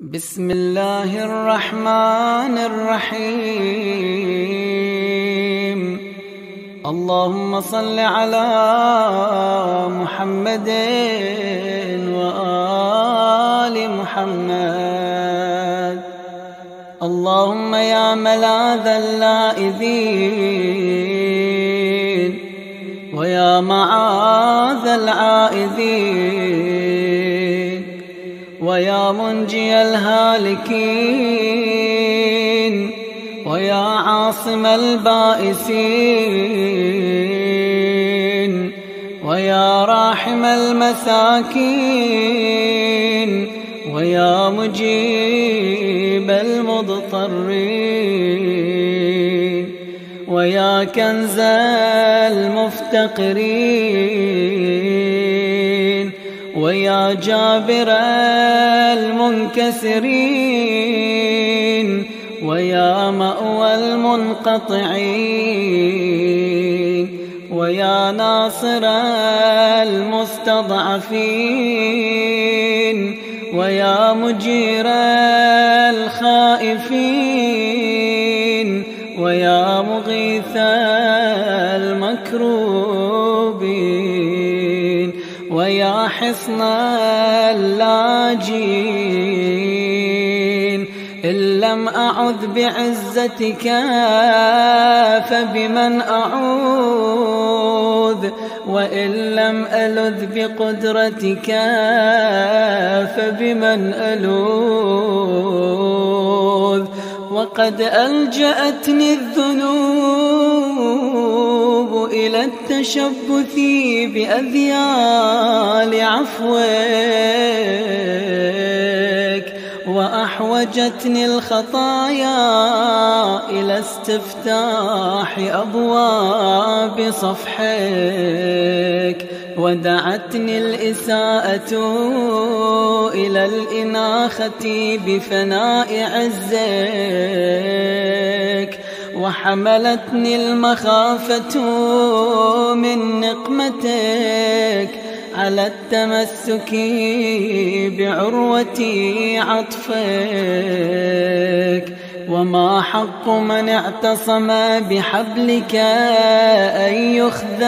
بسم الله الرحمن الرحيم. اللهم صل على محمد وآل محمد. اللهم يا ملاذ اللائذين ويا معاذ العائذين. ويا منجي الهالكين ويا عاصم البائسين ويا راحم المساكين ويا مجيب المضطرين ويا كنز المفتقرين ويا جابر المنكسرين ويا مأوى المنقطعين ويا ناصر المستضعفين ويا مجير الخائفين ويا مغيث المكروبين ويا حصن اللاجين إن لم أعذ بعزتك فبمن أعوذ. وإن لم ألذ بقدرتك فبمن ألوذ. وقد ألجأتني الذنوب إلى التشبث بأذيال عفوك وأحوجتني الخطايا إلى استفتاح أبواب صفحك ودعتني الإساءة إلى الإناخة بفناء عزك. وحملتني المخافة من نقمتك على التمسك بعروة عطفك. وما حق من اعتصم بحبلك أن يخذل.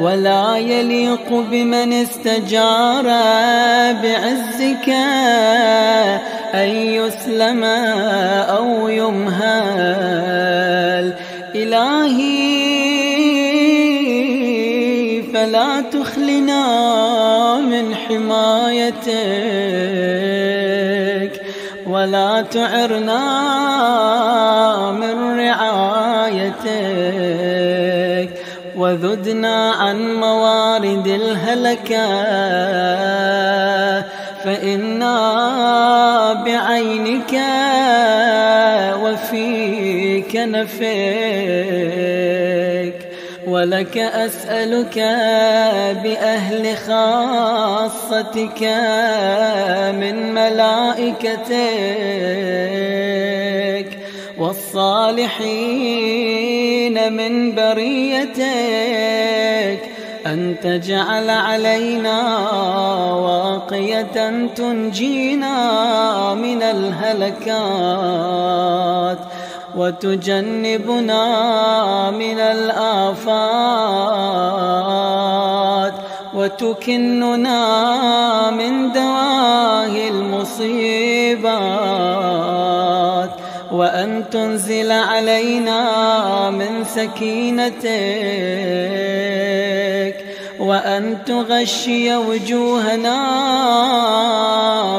ولا يليق بمن استجار بعزك. أن يسلم أو يمهل إلهي فلا تخلنا من حمايتك. ولا تعرنا من رعايتك. وذدنا عن موارد الهلكة. فإنا بعينك وفيك نفيك ولك أسألك بأهل خاصتك من ملائكتك والصالحين من بريتك أن تجعل علينا واقية تنجينا من الهلكات وتجنبنا من الآفات وتكننا من دواهي المصيبات. وأن تنزل علينا من سكينتك وأن تغشي وجوهنا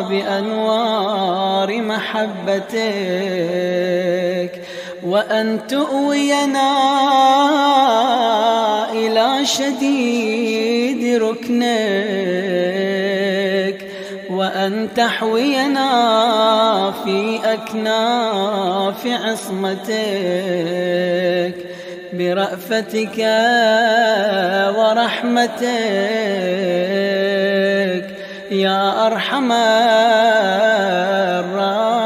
بأنوار محبتك وأن تؤوينا إلى شديد ركنك وأن تحوينا في أكناف عصمتك برأفتك ورحمتك. يا أرحم الراحمين.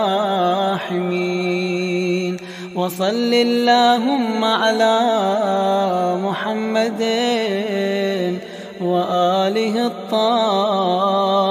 وصل اللهم على محمد وآله الطاهرين.